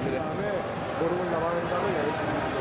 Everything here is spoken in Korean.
아니래. 모르고 나가는 사람은 열심히.